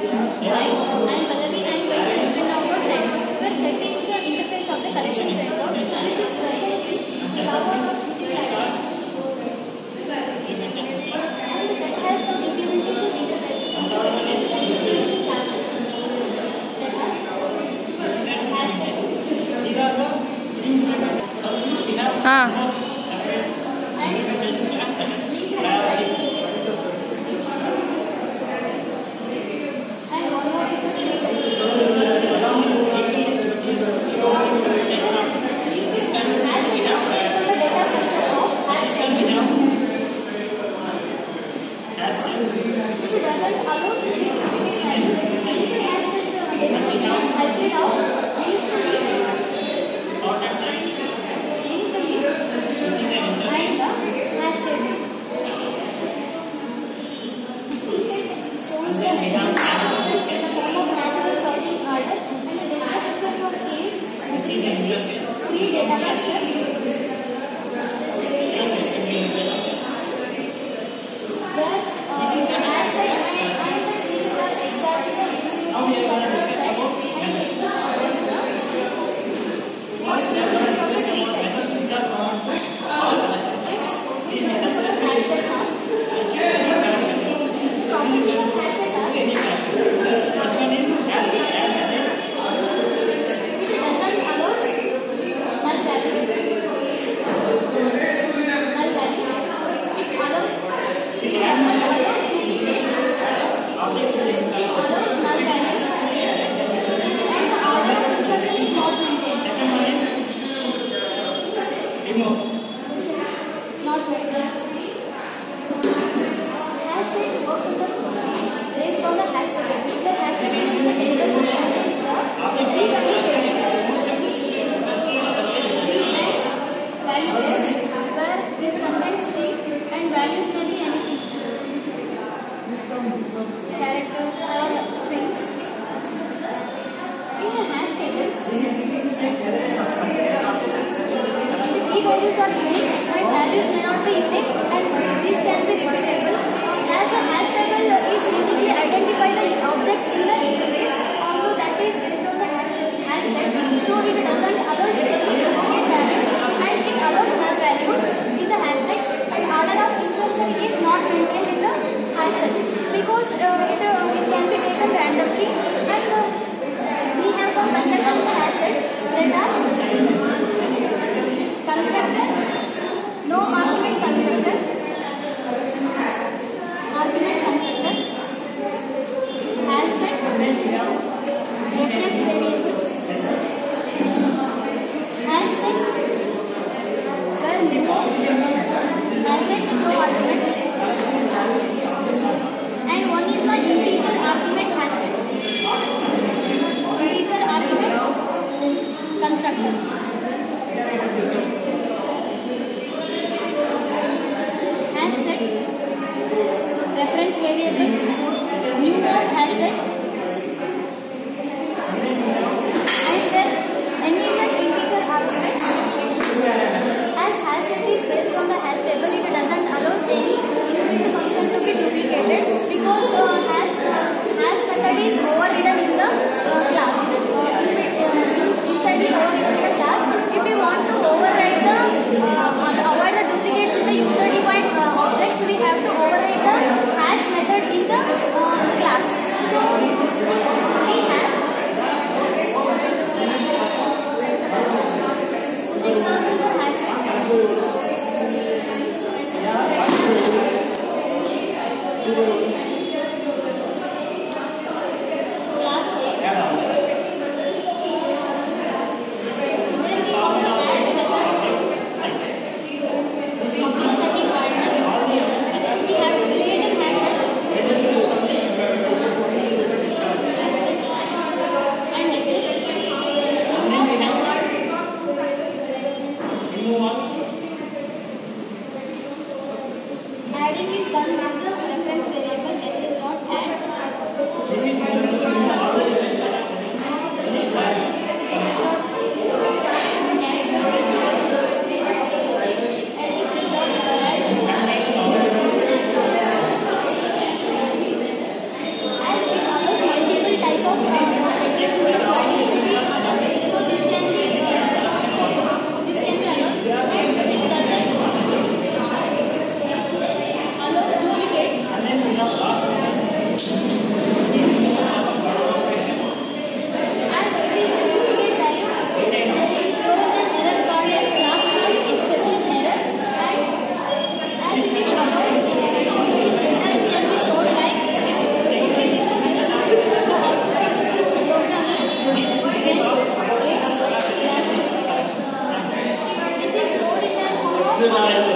Hi, I am Pallavi. I am going to explain about set. Where set is the interface of the collection framework, which is present in Java libraries. And the set has some implementation interfaces, implementation ah. classes that are ಹಾಂ and one more is the tree set. Hash is the data structure of hash set. If it I'm here. Values are unique and values may not be unique and these can be repeatable. As a hash table is uniquely identify the object in the interface, also that is based on the hash, hash set. So it doesn't allow duplicate values and it allows null values in the hash set and order of insertion is not maintained in the hash set because uh, it, uh, it can be taken randomly Adding is done manually. tonight.